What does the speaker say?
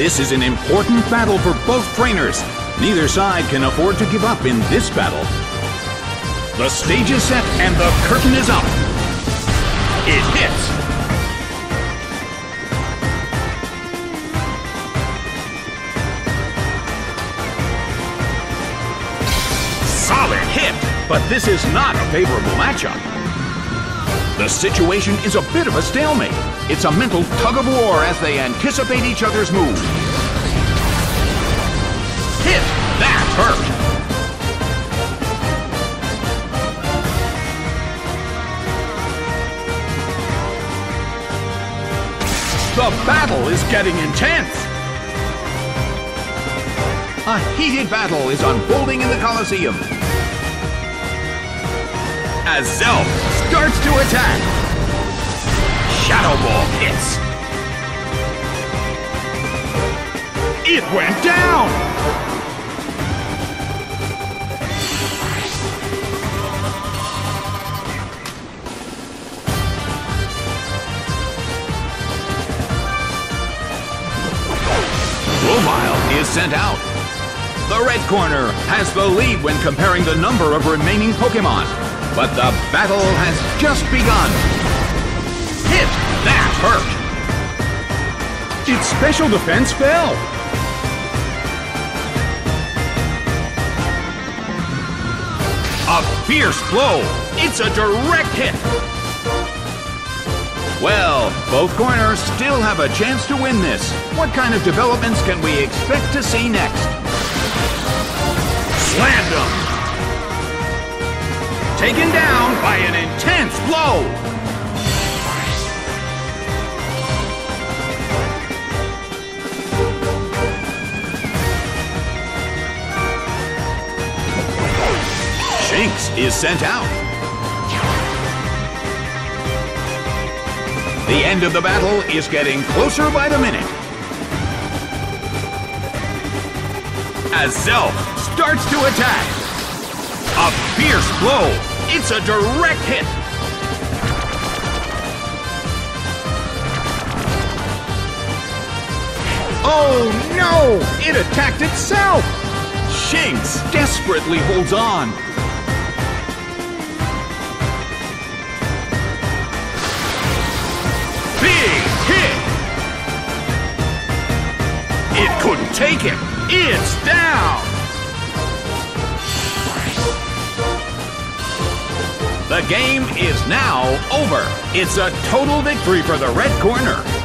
This is an important battle for both trainers. Neither side can afford to give up in this battle. The stage is set and the curtain is up. It hits. Solid hit, but this is not a favorable matchup. The situation is a bit of a stalemate. It's a mental tug of war as they anticipate each other's move. Hit! That hurt! The battle is getting intense! A heated battle is unfolding in the Colosseum. As Zelf starts to attack. Shadow Ball hits. It went down! Grovyle is sent out. The red corner has the lead when comparing the number of remaining Pokemon. But the battle has just begun. Hit! That hurt! Its special defense fell. A fierce blow. It's a direct hit. Well, both corners still have a chance to win this. What kind of developments can we expect to see next? Slammed him! Taken down by an intense blow! Is sent out. The end of the battle is getting closer by the minute. Azelf starts to attack. A fierce blow. It's a direct hit. Oh no! It attacked itself! Shinx desperately holds on. Couldn't take it. It's down. The game is now over. It's a total victory for the red corner.